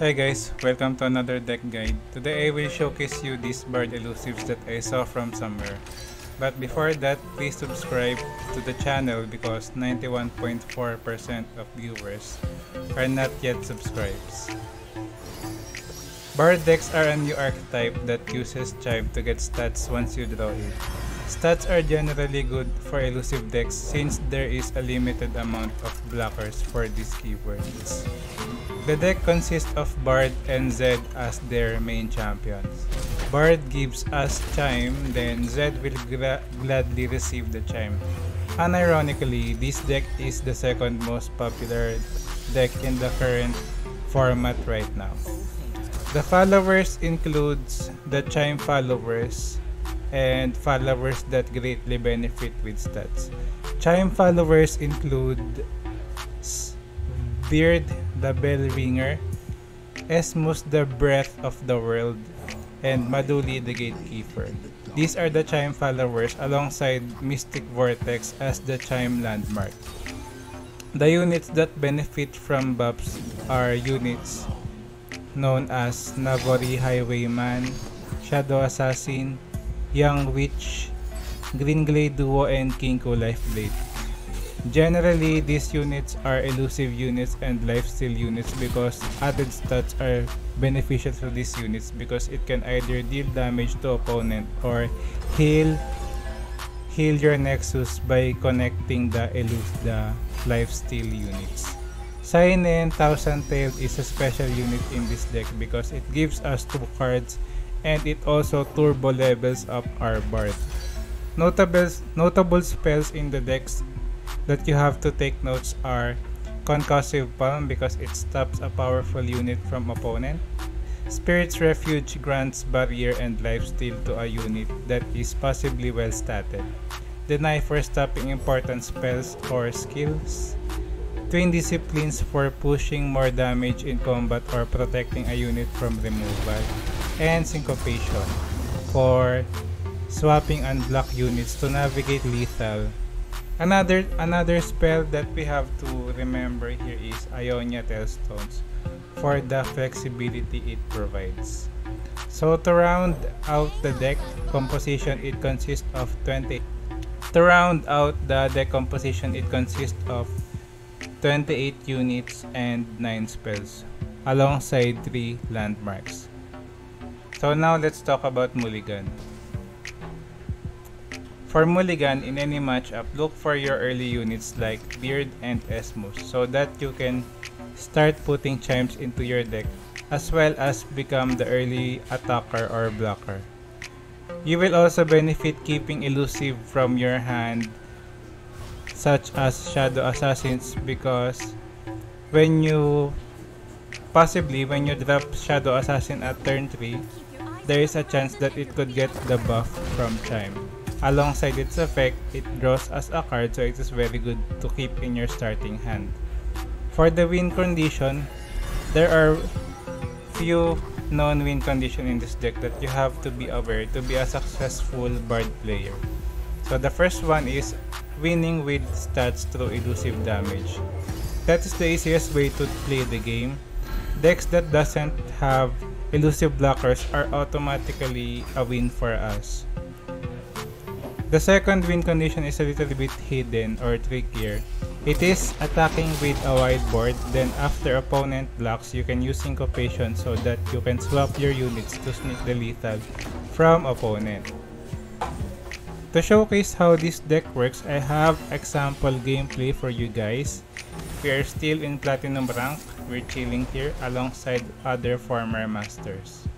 Hey guys, welcome to another deck guide. Today I will showcase you these bard elusives that I saw from somewhere. But before that, please subscribe to the channel because 91.4% of viewers are not yet subscribed. Bard decks are a new archetype that uses Chime to get stats once you draw it. Stats are generally good for elusive decks since there is a limited amount of blockers for these keywords. The deck consists of Bard and Zed as their main champions. Bard gives us Chime, then Zed will gladly receive the Chime. Unironically, this deck is the second most popular deck in the current format right now. The followers includes the Chime followers and followers that greatly benefit with stats. Chime followers include Byrd the Bell Ringer, Esmus the Breath of the World, and Maduli the Gatekeeper. These are the Chime followers alongside Mystic Vortex as the Chime landmark. The units that benefit from buffs are units known as Navori Highwayman, Shadow Assassin, Young Witch, Green Glade Duo, and Kinko Lifeblade. Generally, these units are elusive units and lifesteal units because added stats are beneficial to these units because it can either deal damage to opponent or heal heal your nexus by connecting the elus the lifesteal units. Seinen Thousand Tail is a special unit in this deck because it gives us two cards and it also turbo levels up our Bard. Notable, notable spells in the decks that you have to take notes are Concussive Palm because it stops a powerful unit from opponent. Spirit's Refuge grants barrier and lifesteal to a unit that is possibly well statted. Deny for stopping important spells or skills. Twin Disciplines for pushing more damage in combat or protecting a unit from removal. And Syncopation for swapping unblock units to navigate lethal Another another spell that we have to remember here is Ionia Tailstones for the flexibility it provides. So to round out the deck composition it consists of 20 to round out the deck composition it consists of 28 units and 9 spells alongside 3 landmarks. So now let's talk about Mulligan. For Mulligan, in any matchup, look for your early units like Beard and Esmus so that you can start putting chimes into your deck as well as become the early attacker or blocker. You will also benefit keeping elusive from your hand such as Shadow Assassins because when you possibly when you drop Shadow Assassin at turn 3 there is a chance that it could get the buff from Chime. Alongside its effect, it draws us a card so it is very good to keep in your starting hand. For the win condition, there are few non-win condition in this deck that you have to be aware to be a successful Bard player. So the first one is winning with stats through elusive damage. That is the easiest way to play the game. Decks that doesn't have elusive blockers are automatically a win for us. The second win condition is a little bit hidden or trickier. It is attacking with a wide board, then after opponent blocks, you can use Syncopation so that you can swap your units to sneak the lethal from opponent. To showcase how this deck works, I have example gameplay for you guys. We are still in Platinum rank, we're chilling here alongside other former masters.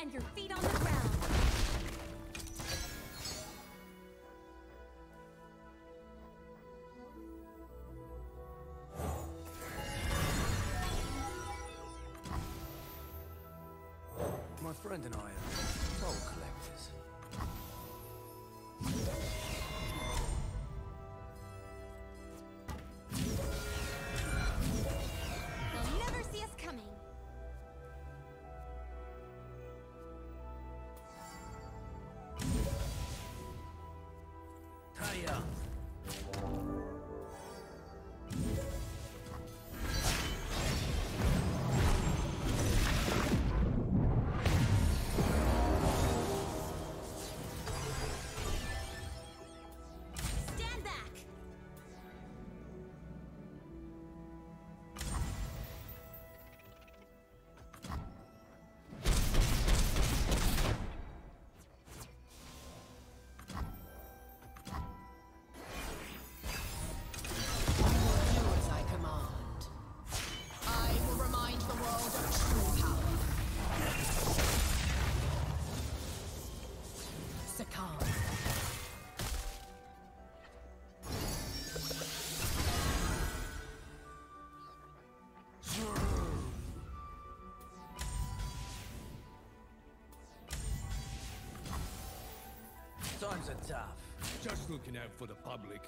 and your feet Times are tough. Just looking out for the public.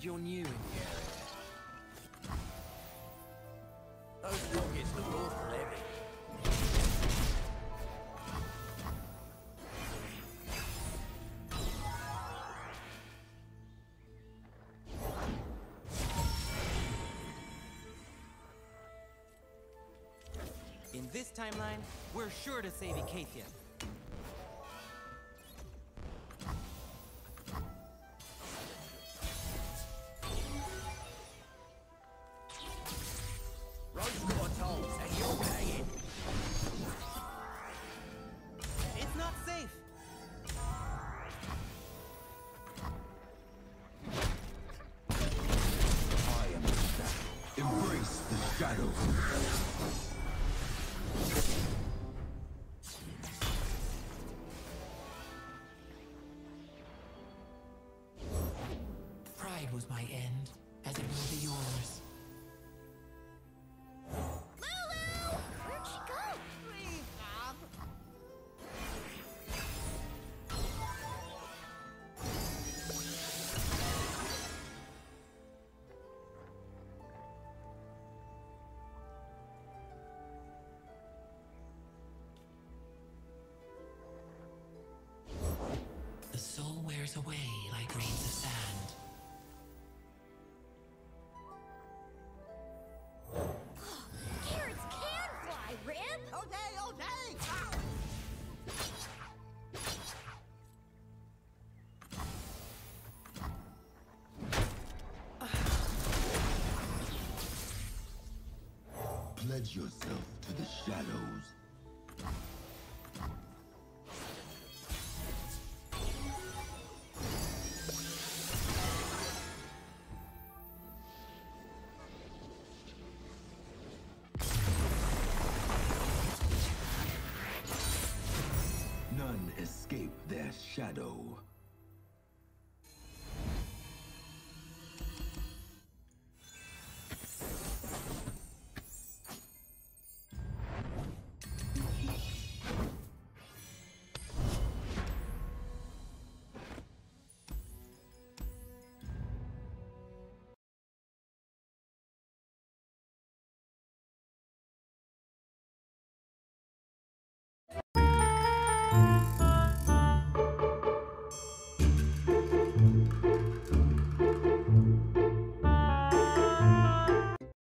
You're new in the area. Those rockets look awful heavy. In this timeline, we're sure to save Acacia. End, as it will be yours. The soul wears away like grains of sand. Pledge yourself to the shadows. None escape their shadow.